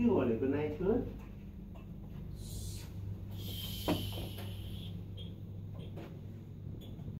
you are a good night.